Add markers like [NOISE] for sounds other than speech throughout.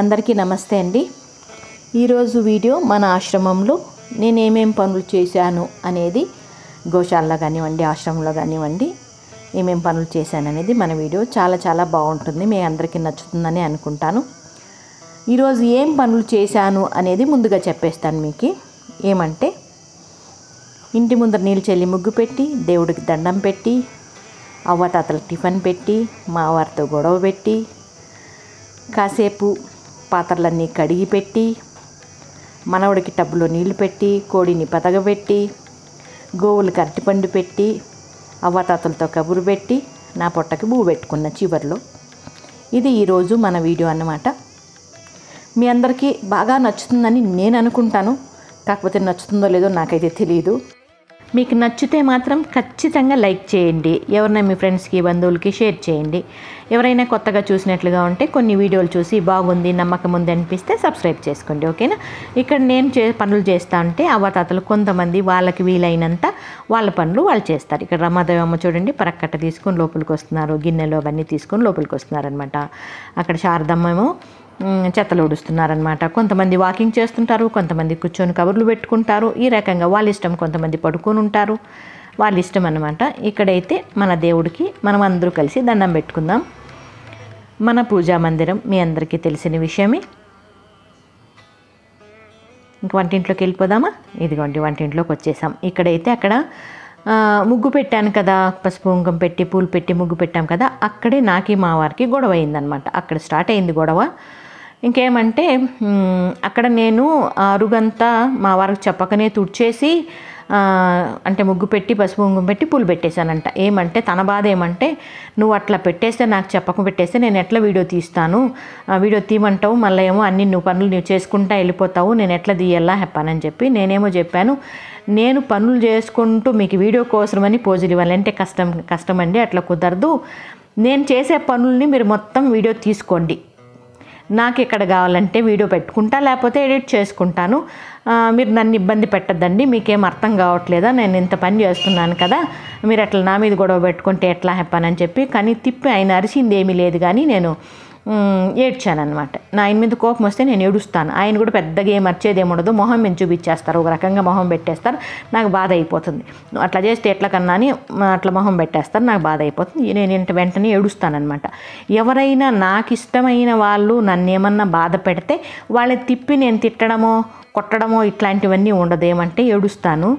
అందరికీ నమస్తే అండి. ఈరోజు వీడియో మన ఆశ్రమంలో నేను ఏమేం పనులు చేశాను అనేది గోశాలలో కానివ్వండి ఆశ్రమంలో కానివ్వండి ఏమేం పనులు చేశాను అనేది మన వీడియో చాలా చాలా బాగుంటుంది. మీ అందరికీ నచ్చుతుందని అనుకుంటాను. ఈరోజు ఏం పనులు చేశాను అనేది ముందుగా చెప్పేస్తాను మీకు. ఏమంటే ఇంటి ముందర నీళ్ళు చల్లి ముగ్గు పెట్టి దేవుడికి దండం పెట్టి అవ్వతాతలకు టిఫిన్ పెట్టి మా వారితో గొడవ పెట్టి కాసేపు పాత్రలన్నీ కడిగి పెట్టి మనవడికి టబ్బులో నీళ్ళు పెట్టి కోడిని పతగబెట్టి గోవులకి అరటిపండు పెట్టి అవ్వతాతలతో కబురు పెట్టి నా పొట్టకి బూ పెట్టుకున్న చివరిలో. ఇది ఈరోజు మన వీడియో అన్నమాట. మీ అందరికీ బాగా నచ్చుతుందని నేను అనుకుంటాను. కాకపోతే నచ్చుతుందో లేదో నాకైతే తెలియదు మీకు నచ్చితే మాత్రం ఖచ్చితంగా లైక్ చేయండి. ఎవరైనా మీ ఫ్రెండ్స్కి బంధువులకి షేర్ చేయండి. ఎవరైనా కొత్తగా చూసినట్లుగా ఉంటే కొన్ని వీడియోలు చూసి బాగుంది నమ్మకం ఉంది అనిపిస్తే సబ్స్క్రైబ్ చేసుకోండి. ఓకేనా? ఇక్కడ నేను చే పనులు చేస్తా ఉంటే అవతాతలు కొంతమంది వాళ్ళకి వీలైనంత వాళ్ళ పనులు వాళ్ళు చేస్తారు. ఇక్కడ రమాదేవమ్మ చూడండి పరక్కట్ట తీసుకొని లోపలికి వస్తున్నారు గిన్నెలు అవన్నీ తీసుకొని లోపలికి వస్తున్నారనమాట అక్కడ శారదమ్మేమో చెత్తలు ఊడుస్తున్నారనమాట కొంతమంది వాకింగ్ చేస్తుంటారు కొంతమంది కూర్చొని కబుర్లు పెట్టుకుంటారు. ఈ రకంగా వాళ్ళ ఇష్టం కొంతమంది పడుకొని ఉంటారు. వాళ్ళ ఇష్టం అనమాట ఇక్కడైతే మన దేవుడికి మనం అందరూ కలిసి దండం పెట్టుకుందాం. మన పూజా మందిరం మీ అందరికీ తెలిసిన విషయమే. ఇంక వంటింట్లోకి వెళ్ళిపోదామా? ఇదిగోండి వంటింట్లోకి వచ్చేసాం. ఇక్కడైతే అక్కడ ముగ్గు పెట్టాను కదా. పసుపు ఉంగం పెట్టి పూలు పెట్టి ముగ్గు పెట్టాం కదా. అక్కడే నాకి మా వారికి గొడవ అయిందనమాట అక్కడ స్టార్ట్ అయింది గొడవ. ఇంకేమంటే అక్కడ నేను అరుగంతా మా వారికి చెప్పకనే తుడిచేసి అంటే ముగ్గు పెట్టి పసుపు కుంకుమ పెట్టి పూలు పెట్టేశానంట. ఏమంటే తన బాధ ఏమంటే నువ్వు అట్లా పెట్టేస్తే నాకు చెప్పక పెట్టేస్తే నేను ఎట్లా వీడియో తీస్తాను? వీడియో తీయమంటావు మళ్ళీ ఏమో అన్ని నువ్వు పనులు నువ్వు చేసుకుంటా వెళ్ళిపోతావు నేను ఎట్లా తీయాలా చెప్పానని చెప్పి నేనేమో చెప్పాను. నేను పనులు చేసుకుంటూ మీకు వీడియో కోసమని పోజులు ఇవ్వాలంటే కష్టం కష్టం అండి అట్లా కుదరదు. నేను చేసే పనుల్ని మీరు మొత్తం వీడియో తీసుకోండి. నాకు ఇక్కడ కావాలంటే వీడియో పెట్టుకుంటా లేకపోతే ఎడిట్ చేసుకుంటాను. మీరు నన్ను ఇబ్బంది పెట్టద్దండి మీకేం అర్థం కావట్లేదా నేను ఇంత పని చేస్తున్నాను కదా మీరు అట్లా నా మీద గొడవ పెట్టుకుంటే ఎట్లా చెప్పానని చెప్పి కానీ తిప్పి ఆయన అరిసింది ఏమీ లేదు కానీ నేను ఏడ్చానమాట నా ఆయన మీద కోపం వస్తే నేను ఏడుస్తాను. ఆయన కూడా పెద్దగా ఏం మర్చేది ఉండదు. మొహం మీద చూపించేస్తారు. ఒక రకంగా మొహం పెట్టేస్తారు. నాకు బాధ అయిపోతుంది. అట్లా చేస్తే ఎట్లా కన్నా అని అట్లా మొహం పెట్టేస్తారు. నాకు బాధ అయిపోతుంది. నేను ఇంట వెంటనే ఏడుస్తానమాట ఎవరైనా నాకు ఇష్టమైన వాళ్ళు నన్ను ఏమన్నా బాధ పెడితే వాళ్ళని తిప్పి నేను తిట్టడమో కొట్టడమో ఇట్లాంటివన్నీ ఉండదు. ఏమంటే ఏడుస్తాను.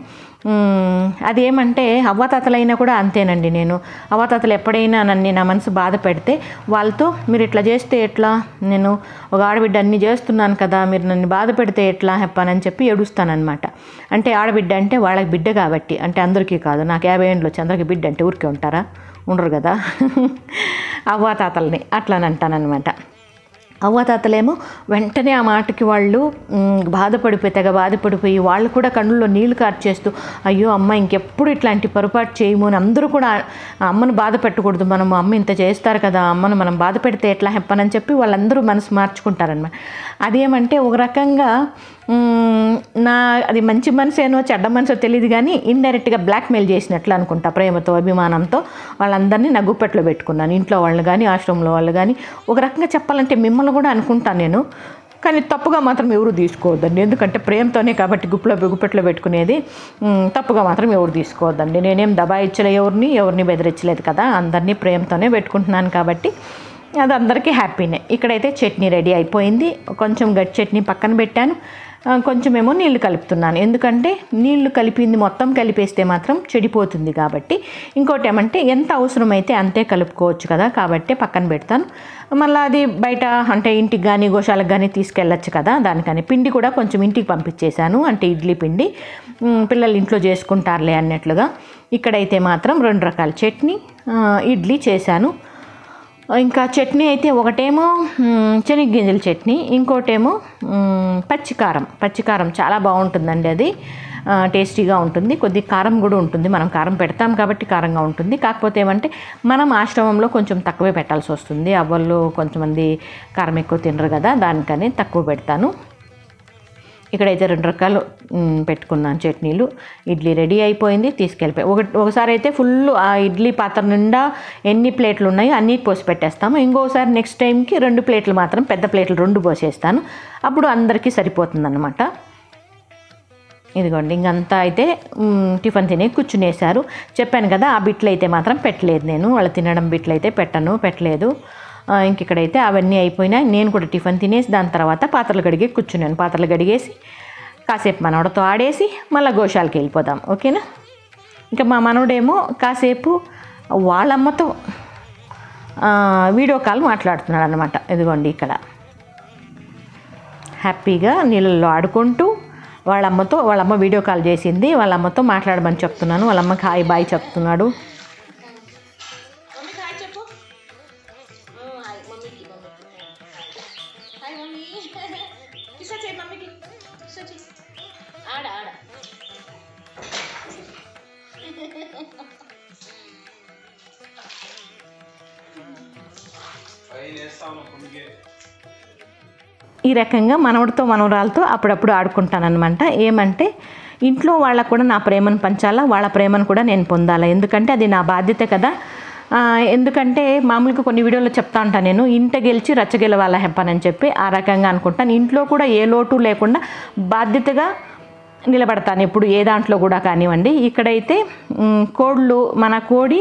అదేమంటే అవ్వతాతలైనా కూడా అంతేనండి నేను. అవ్వతాతలు ఎప్పుడైనా నన్ను నా మనసు బాధ పెడితే వాళ్ళతో మీరు ఇట్లా చేస్తే ఎట్లా? నేను ఒక ఆడబిడ్డ అన్ని చేస్తున్నాను కదా మీరు నన్ను బాధ పెడితే ఎట్లా చెప్పానని చెప్పి ఏడుస్తానన్నమాట. అంటే ఆడబిడ్డ అంటే వాళ్ళకి బిడ్డ కాబట్టి అంటే అందరికీ కాదు. నాకు యాభై ఏళ్ళు వచ్చి అందరికీ బిడ్డ అంటే ఊరికే ఉంటారా? ఉండరు కదా? [LAUGHS] అవ్వాతాతల్ని అట్లా అని అంటానన్నమాట అవ్వాతాతలేమో వెంటనే ఆ మాటకి వాళ్ళు బాధపడిపోయి తెగ బాధపడిపోయి వాళ్ళు కూడా కళ్ళల్లో నీళ్ళు కార్చేస్తూ అయ్యో అమ్మ ఇంకెప్పుడు ఇట్లాంటి పొరపాటు చేయము అని అందరూ కూడా అమ్మను బాధ పెట్టకూడదు. మనం అమ్మ ఇంత చేస్తారు కదా అమ్మను మనం బాధ పెడితే ఎట్లా హెప్పనని చెప్పి వాళ్ళందరూ మనసు మార్చుకుంటారనమాట అదేమంటే ఒక రకంగా నా అది మంచి మనసేనో చెడ్డ మనసో తెలియదు కానీ ఇండైరెక్ట్గా బ్లాక్మెయిల్ చేసినట్లు అనుకుంటా ప్రేమతో అభిమానంతో. వాళ్ళందరినీ నా గుప్పెట్లో పెట్టుకున్నాను. ఇంట్లో వాళ్ళు కానీ ఆశ్రమంలో వాళ్ళు కానీ ఒక రకంగా చెప్పాలంటే మిమ్మల్ని కూడా అనుకుంటాను నేను. కానీ తప్పుగా మాత్రం ఎవరు తీసుకోవద్దండి. ఎందుకంటే ప్రేమతోనే కాబట్టి గుప్పలో గుప్పెట్లో పెట్టుకునేది తప్పుగా మాత్రం ఎవరు తీసుకోవద్దండి. నేనేం దబాయిచ్చలే ఎవరిని ఎవరిని బెదిరించలేదు కదా. అందరినీ ప్రేమతోనే పెట్టుకుంటున్నాను కాబట్టి అది అందరికీ హ్యాపీనే. ఇక్కడైతే చట్నీ రెడీ అయిపోయింది. కొంచెం గట్టి చట్నీ పక్కన పెట్టాను. కొంచెమేమో నీళ్ళు కలుపుతున్నాను. ఎందుకంటే నీళ్ళు కలిపింది మొత్తం కలిపేస్తే మాత్రం చెడిపోతుంది కాబట్టి. ఇంకోటి ఏమంటే ఎంత అవసరమైతే అంతే కలుపుకోవచ్చు కదా కాబట్టి పక్కన పెడతాను. మళ్ళీ అది బయట అంటే ఇంటికి కానీ గోశాలకు కానీ తీసుకెళ్ళచ్చు కదా దానికని. పిండి కూడా కొంచెం ఇంటికి పంపించేశాను అంటే ఇడ్లీ పిండి. పిల్లలు ఇంట్లో చేసుకుంటారులే అన్నట్లుగా. ఇక్కడైతే మాత్రం రెండు రకాల చట్నీ ఇడ్లీ చేశాను. ఇంకా చట్నీ అయితే ఒకటేమో శనగగింజల చట్నీ ఇంకోటేమో పచ్చికారం. పచ్చికారం చాలా బాగుంటుందండి అది. టేస్టీగా ఉంటుంది. కొద్ది కారం కూడా ఉంటుంది. మనం కారం పెడతాం కాబట్టి కారంగా ఉంటుంది. కాకపోతే ఏమంటే మనం ఆశ్రమంలో కొంచెం తక్కువే పెట్టాల్సి వస్తుంది. అవ్వళ్ళు కొంతమంది కారం ఎక్కువ తినరు కదా దానికని తక్కువ పెడతాను. ఇక్కడైతే రెండు రకాలు పెట్టుకున్నాను చట్నీలు. ఇడ్లీ రెడీ అయిపోయింది తీసుకెళ్ళిపోయి. ఒక ఒకసారి అయితే ఫుల్ ఆ ఇడ్లీ పాత్ర నిండా ఎన్ని ప్లేట్లు ఉన్నాయో అన్నీ పోసి పెట్టేస్తాము. ఇంకోసారి నెక్స్ట్ టైంకి రెండు ప్లేట్లు మాత్రం పెద్ద ప్లేట్లు రెండు పోసేస్తాను. అప్పుడు అందరికీ సరిపోతుంది ఇదిగోండి ఇంకంతా అయితే టిఫిన్ తినే కూర్చునేశారు. చెప్పాను కదా ఆ బిట్లు అయితే మాత్రం పెట్టలేదు నేను. వాళ్ళు తినడం బిట్లు అయితే పెట్టను పెట్టలేదు. ఇంక ఇక్కడైతే అవన్నీ అయిపోయినాయి. నేను కూడా టిఫిన్ తినేసి దాని తర్వాత పాత్రలు కడిగి కూర్చున్నాను. పాత్రలు కడిగేసి కాసేపు మనవడతో ఆడేసి మళ్ళీ గోశాలకి వెళ్ళిపోదాం. ఓకేనా? ఇంకా మా మనవడేమో కాసేపు వాళ్ళమ్మతో వీడియో కాల్ మాట్లాడుతున్నాడు అనమాట ఇదిగోండి ఇక్కడ. హ్యాపీగా నీళ్ళల్లో ఆడుకుంటూ వాళ్ళ అమ్మతో వీడియో కాల్ చేసింది. వాళ్ళమ్మతో మాట్లాడమని చెప్తున్నాను. వాళ్ళమ్మకి హాయ్ బాయ్ చెప్తున్నాడు. హాయ్ చెప్పు ఓ, హాయ్ మమ్మీకి మమ్మీకి హాయ్ మమ్మీ కిస చేయి మమ్మీకి కిస చేయి ఆడ ఆడ ఈ రకంగా మనవడితో మనవరాలతో అప్పుడప్పుడు ఆడుకుంటానన్నమాట. ఏమంటే ఇంట్లో వాళ్ళకు కూడా నా ప్రేమను పంచాలా? వాళ్ళ ప్రేమను కూడా నేను పొందాలా? ఎందుకంటే అది నా బాధ్యత కదా. ఎందుకంటే మామూలుగా కొన్ని వీడియోలో చెప్తా ఉంటాను నేను ఇంట గెలిచి రచ్చగెలవాల హెప్పనని చెప్పి ఆ రకంగా అనుకుంటాను. ఇంట్లో కూడా ఏ లోటు లేకుండా బాధ్యతగా నిలబడతాను. ఇప్పుడు ఏ దాంట్లో కూడా కానివ్వండి. ఇక్కడైతే కోళ్ళు మన కోడి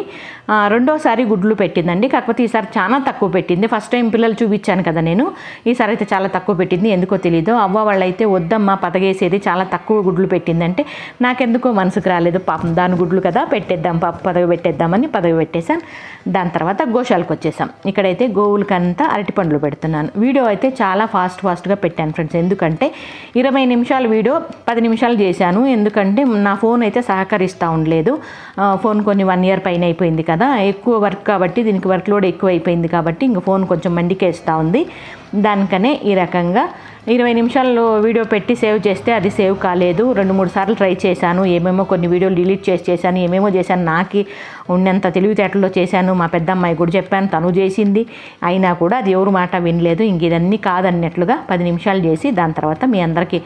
రెండోసారి గుడ్లు పెట్టిందండి. కాకపోతే ఈసారి చాలా తక్కువ పెట్టింది. ఫస్ట్ టైం పిల్లలు చూపించాను కదా నేను. ఈసారి అయితే చాలా తక్కువ పెట్టింది. ఎందుకో తెలియదు అవ్వ వాళ్ళైతే వద్దమ్మా పదగేసేది. చాలా తక్కువ గుడ్లు పెట్టిందంటే నాకెందుకో మనసుకు రాలేదు. పాపం దాని గుడ్లు కదా పెట్టేద్దాం పాప పదవి పెట్టేద్దామని పదవి పెట్టేశాను. దాని తర్వాత గోశాలకు వచ్చేసాం. ఇక్కడైతే గోవులకంతా అరటిపండ్లు పెడుతున్నాను. వీడియో అయితే చాలా ఫాస్ట్ ఫాస్ట్గా పెట్టాను ఫ్రెండ్స్. ఎందుకంటే ఇరవై నిమిషాల వీడియో పది నిమిషాలు చేశాను. ఎందుకంటే నా ఫోన్ అయితే సహకరిస్తూ ఉండలేదు. ఫోన్ కొన్ని వన్ ఇయర్ పైన అయిపోయింది కదా. ఎక్కువ వర్క్ కాబట్టి దీనికి వర్క్ లోడ్ ఎక్కువ అయిపోయింది కాబట్టి ఇంక ఫోన్ కొంచెం మండికేస్తూ ఉంది. దానికనే ఈ రకంగా ఇరవై నిమిషాల్లో వీడియో పెట్టి సేవ్ చేస్తే అది సేవ్ కాలేదు. రెండు మూడు సార్లు ట్రై చేశాను. ఏమేమో కొన్ని వీడియోలు డిలీట్ చేసి చేశాను. ఏమేమో చేశాను నాకు ఉన్నంత తెలివితేటల్లో చేశాను. మా పెద్ద అమ్మాయి కూడా చెప్పాను తను చేసింది. అయినా కూడా అది ఎవరు మాట వినలేదు. ఇంక ఇదన్నీ కాదన్నట్లుగా పది నిమిషాలు చేసి దాని తర్వాత మీ అందరికీ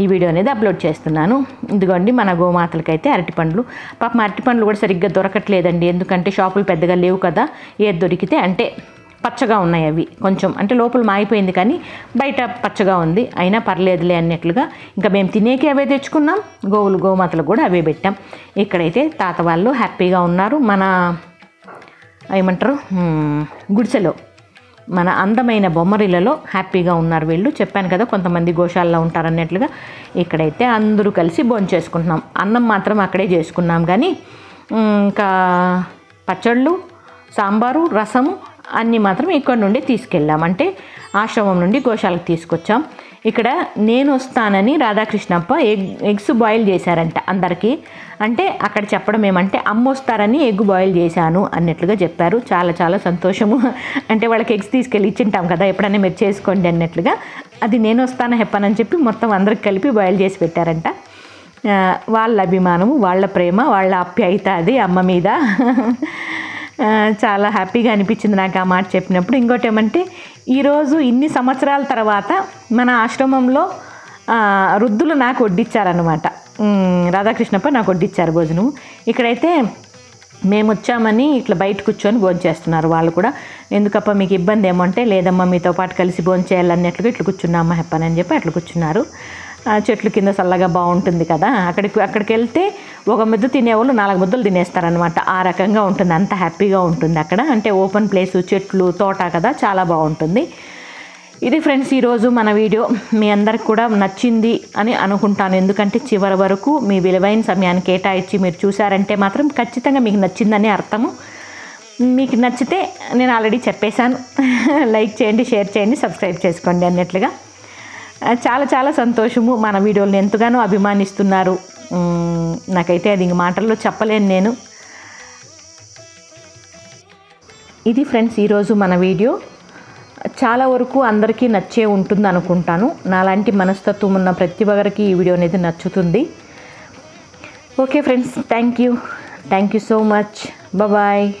ఈ వీడియో అనేది అప్లోడ్ చేస్తున్నాను. ఇదిగోండి మన గోమాతలకైతే అరటిపండ్లు పాపం అరటిపండ్లు కూడా సరిగ్గా దొరకట్లేదండి. ఎందుకంటే షాపులు పెద్దగా లేవు కదా. ఏది దొరికితే అంటే పచ్చగా ఉన్నాయి అవి. కొంచెం అంటే లోపల మాగిపోయింది కానీ బయట పచ్చగా ఉంది. అయినా పర్లేదులే అన్నట్లుగా. ఇంకా మేము తినేకి అవే తెచ్చుకున్నాం. గోవులు గోమాతలు కూడా అవే పెట్టాం. ఇక్కడైతే తాత వాళ్ళు హ్యాపీగా ఉన్నారు. మన ఏమంటారు? గుడిసెలో. మన అందమైన బొమ్మరిలలో హ్యాపీగా ఉన్నారు వీళ్ళు. చెప్పాను కదా కొంతమంది గోశాలలో ఉంటారన్నట్లుగా ఇక్కడైతే అందరూ కలిసి భోంచేసుకుంటున్నాం. అన్నం మాత్రం అక్కడే చేసుకున్నాం కానీ ఇంకా పచ్చళ్ళు సాంబారు రసము అన్నీ మాత్రం ఇక్కడ నుండి తీసుకెళ్ళాం. అంటే ఆశ్రమం నుండి గోశాలకు తీసుకొచ్చాం. ఇక్కడ నేను వస్తానని రాధాకృష్ణప్ప ఎగ్ ఎగ్స్ బాయిల్ చేశారంట అందరికీ. అంటే అక్కడ చెప్పడం ఏమంటే అమ్మ వస్తారని ఎగ్ బాయిల్ చేశాను అన్నట్లుగా చెప్పారు. చాలా చాలా సంతోషము. అంటే వాళ్ళకి ఎగ్స్ తీసుకెళ్ళి ఇచ్చింటాం కదా ఎప్పుడైనా మీరు చేసుకోండి అన్నట్లుగా. అది నేను వస్తాను హెప్పనని చెప్పి మొత్తం అందరికి కలిపి బాయిల్ చేసి పెట్టారంట. వాళ్ళ అభిమానము వాళ్ళ ప్రేమ వాళ్ళ ఆప్యాయత అది అమ్మ మీద. చాలా హ్యాపీగా అనిపించింది నాకు ఆ మాట చెప్పినప్పుడు. ఇంకోటి ఏమంటే ఈరోజు ఇన్ని సంవత్సరాల తర్వాత మన ఆశ్రమంలో వృద్ధులు నాకు వడ్డిచ్చారనమాట రాధాకృష్ణప్ప నాకు వడ్డిచ్చారు భోజనం ఇక్కడైతే మేము వచ్చామని ఇట్లా బయట కూర్చొని భోజనం చేస్తున్నారు వాళ్ళు కూడా. ఎందుకప్ప మీకు ఇబ్బంది ఏమంటే లేదమ్మా మీతో పాటు కలిసి భోజనం చేయాలన్నట్లుగా ఇట్లా కూర్చున్నామా హెప్పనని చెప్పి అట్లా కూర్చున్నారు. చెట్లు కింద చల్లగా బాగుంటుంది కదా. అక్కడికి అక్కడికి వెళ్తే ఒక ముద్ద తినేవాళ్ళు నాలుగు ముద్దలు తినేస్తారనమాట ఆ రకంగా ఉంటుంది. అంత హ్యాపీగా ఉంటుంది అక్కడ. అంటే ఓపెన్ ప్లేస్ చెట్లు తోట కదా చాలా బాగుంటుంది. ఇది ఫ్రెండ్స్ ఈరోజు మన వీడియో. మీ అందరికి కూడా నచ్చింది అని అనుకుంటాను. ఎందుకంటే చివరి వరకు మీ విలువైన సమయాన్ని కేటాయించి మీరు చూసారంటే మాత్రం ఖచ్చితంగా మీకు నచ్చిందని అర్థము. మీకు నచ్చితే నేను ఆల్రెడీ చెప్పేశాను. [LAUGHS] లైక్ చేయండి షేర్ చేయండి సబ్స్క్రైబ్ చేసుకోండి అన్నట్లుగా. చాలా చాలా సంతోషము. మన వీడియోలను ఎంతగానో అభిమానిస్తున్నారు. నాకైతే అది ఇంక మాటల్లో చెప్పలేను నేను. ఇది ఫ్రెండ్స్ ఈరోజు మన వీడియో. చాలా వరకు అందరికీ నచ్చే ఉంటుంది అనుకుంటాను. నాలాంటి మనస్తత్వం ఉన్న ప్రతి ఒక్కరికి ఈ వీడియో అనేది నచ్చుతుంది. Okay friends thank you. Thank you so much. Bye.